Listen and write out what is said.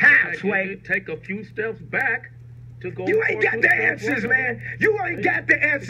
Right, you Take a few steps back to go. You ain't got the answers, man. You ain't got the answers.